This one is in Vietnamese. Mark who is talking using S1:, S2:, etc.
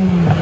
S1: Mm-hmm.